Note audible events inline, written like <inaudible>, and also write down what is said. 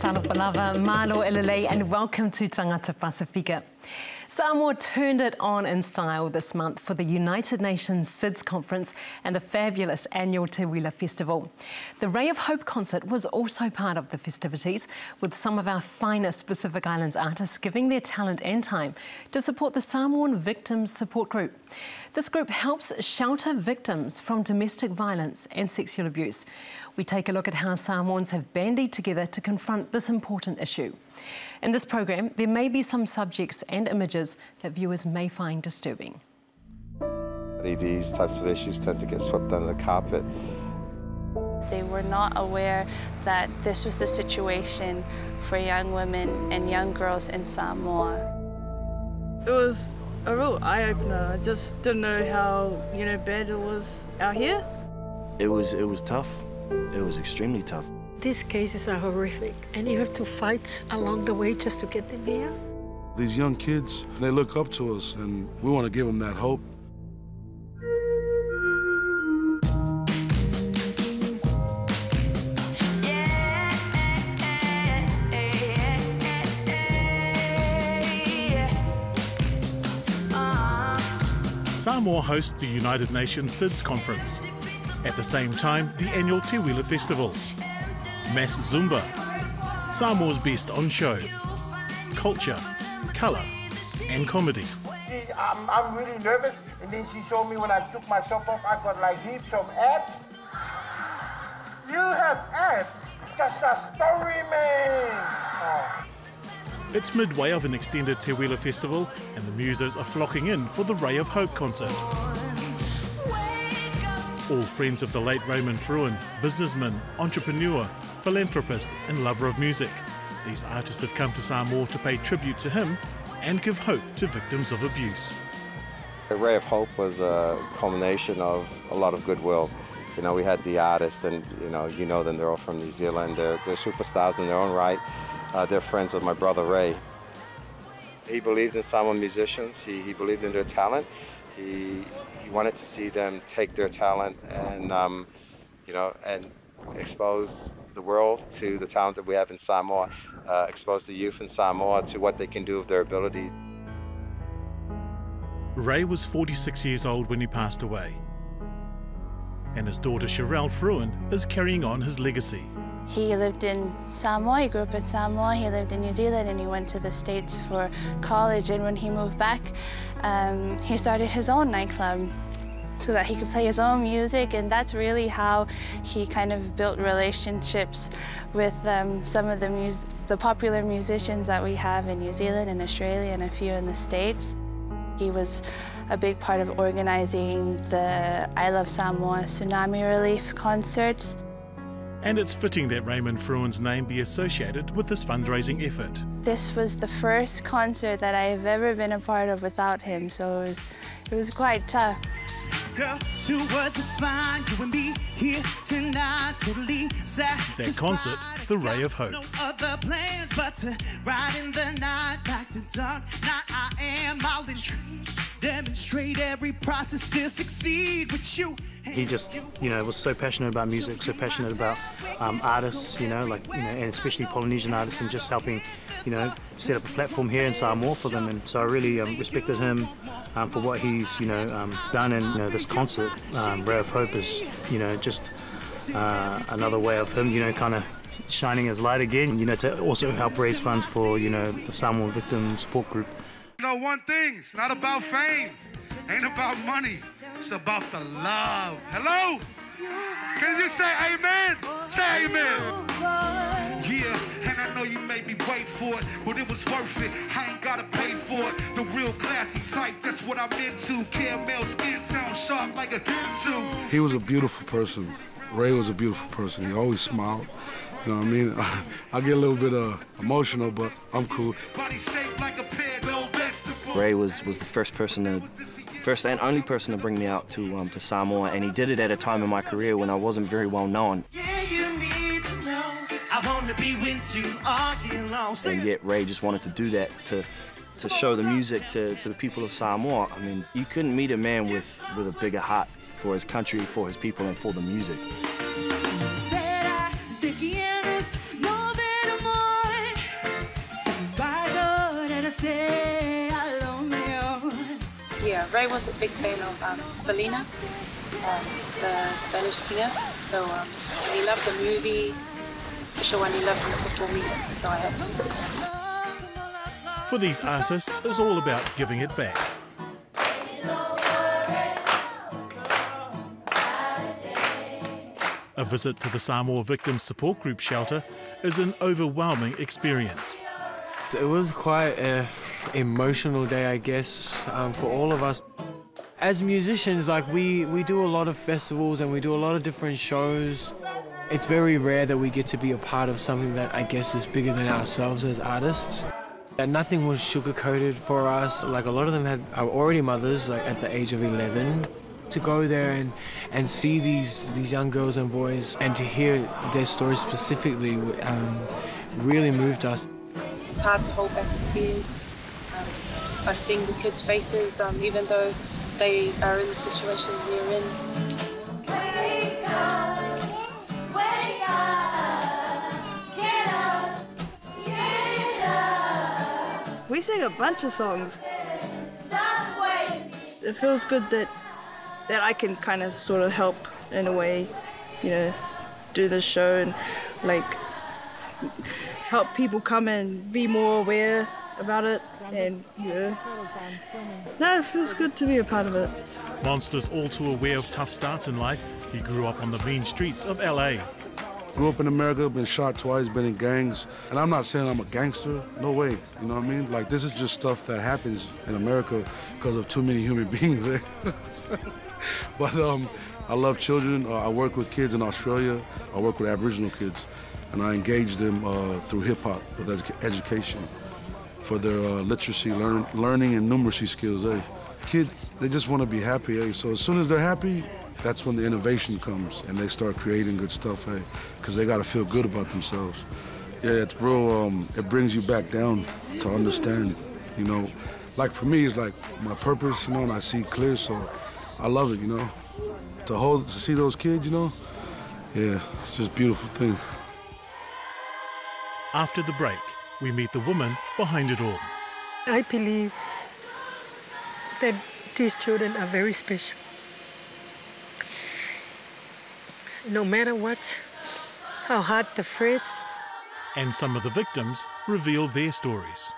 Talofa lava, Malo Elele, and welcome to Tagata Pasifika. Samoa turned it on in style this month for the United Nations SIDS Conference and the fabulous annual Teuila Festival. The Ray of Hope concert was also part of the festivities, with some of our finest Pacific Islands artists giving their talent and time to support the Samoan Victims Support Group. This group helps shelter victims from domestic violence and sexual abuse. We take a look at how Samoans have bandied together to confront this important issue. In this program, there may be some subjects and images that viewers may find disturbing. These types of issues tend to get swept under the carpet. They were not aware that this was the situation for young women and young girls in Samoa. It was a real eye-opener. I just didn't know how, you know, bad it was out here. It was, it was tough. It was extremely tough. These cases are horrific, and you have to fight along the way just to get them here. These young kids, they look up to us, and we want to give them that hope. Samoa hosts the United Nations SIDS Conference. At the same time, the annual Teuila Festival. Mass Zumba. Samoa's best on show. Culture, colour, and comedy. I'm, I'm really nervous, and then she showed me when I took my top off, I got like heaps of abs. You have abs? Just a story, man. Oh. It's midway of an extended Teuila festival, and the musos are flocking in for the Ray of Hope concert. All friends of the late Raymond Fruean, businessman, entrepreneur, philanthropist, and lover of music. These artists have come to Samoa to pay tribute to him and give hope to victims of abuse. Ray of Hope was a culmination of a lot of goodwill. You know, we had the artists, and you know, you know them. They're all from New Zealand. They're, they're superstars in their own right. Uh, they're friends of my brother Ray. He believed in Samoan musicians. He, he believed in their talent. He, he wanted to see them take their talent and, um, you know, and expose the world to the talent that we have in Samoa, uh, expose the youth in Samoa to what they can do with their ability. Ray was 46 years old when he passed away, and his daughter Cherelle Fruean is carrying on his legacy. He lived in Samoa, he grew up in Samoa, he lived in New Zealand and he went to the States for college and when he moved back, um, he started his own nightclub so that he could play his own music and that's really how he kind of built relationships with um, some of the, the popular musicians that we have in New Zealand and Australia and a few in the States. He was a big part of organizing the I Love Samoa Tsunami Relief concerts. And it's fitting that Raymond Fruean's name be associated with this fundraising effort. This was the first concert that I've ever been a part of without him, so it was, it was quite tough. Girl, two words to find you and me here tonight, totally Their concert, The Ray of Hope. No other plans but to ride in the night like the dark night. I am all intrigued. Demonstrate every process to succeed with you. He just, you know, was so passionate about music, so passionate about um, artists, you know, like, you know, and especially Polynesian artists, and just helping, you know, set up a platform here in Samoa for them. And so I really um, respected him um, for what he's, you know, um, done. And you know, this concert, um, Ray of Hope, is, you know, just uh, another way of him, you know, kind of shining his light again. You know, to also help raise funds for, you know, the Samoan Victim Support Group. Know, one thing, it's not about fame, ain't about money. It's about the love. Hello? Can you say amen? Say amen. Yeah, and I know you made me wait for it, but it was worth it. I ain't gotta pay for it. The real classy type, that's what I'm into. Caramel skin tone sharp like a ginsu. He was a beautiful person. Ray was a beautiful person. He always smiled. You know what I mean? <laughs> I get a little bit uh, emotional, but I'm cool. Body shaped like a pear. Ray was, was the first person to first and only person to bring me out to um, to Samoa, and he did it at a time in my career when I wasn't very well known. Yeah, you need to know. I I want to be with you all long. And yet Ray just wanted to do that to to show the music to, to the people of Samoa. I mean, you couldn't meet a man with, with a bigger heart for his country, for his people, and for the music. Yeah, Ray was a big fan of um, Selena, um, the Spanish singer. So um, he loved the movie. It's a special one he loved performing, so I had to. For these artists, it's all about giving it back. A visit to the Samoa Victims Support Group shelter is an overwhelming experience. It was quite an emotional day, I guess, um, for all of us. As musicians, like we, we do a lot of festivals and we do a lot of different shows. It's very rare that we get to be a part of something that I guess is bigger than ourselves as artists. And nothing was sugar-coated for us. Like a lot of them had are already mothers, like at the age of 11 to go there and, and see these, these young girls and boys and to hear their stories specifically um, really moved us. It's hard to hold back the tears, um, seeing the kids' faces, um, even though they are in the situation they're in. Wake up, wake up, get up, get up. We sing a bunch of songs. It feels good that that I can kind of sort of help in a way, you know, do the show and like help people come and be more aware about it and yeah. know no it feels good to be a part of it Monsta's all too aware of tough starts in life he grew up on the mean streets of la grew up in america been shot twice been in gangs and i'm not saying i'm a gangster no way you know what i mean like this is just stuff that happens in america because of too many human <laughs> beings eh? <laughs> but um, I love children. Uh, I work with kids in Australia. I work with Aboriginal kids, and I engage them uh, through hip hop with edu education for their uh, literacy, learn learning, and numeracy skills. Eh? Kids, they just want to be happy. Eh? So as soon as they're happy, that's when the innovation comes, and they start creating good stuff. Eh? Because they got to feel good about themselves. Yeah, it's real. Um, it brings you back down to understand. You know, like for me, it's like my purpose. You know, and I see clear. So I love it, you know. To hold, to see those kids, you know, yeah, it's just beautiful thing. After the break, we meet the woman behind it all. I believe that these children are very special. No matter what, how hard the threats. And some of the victims reveal their stories.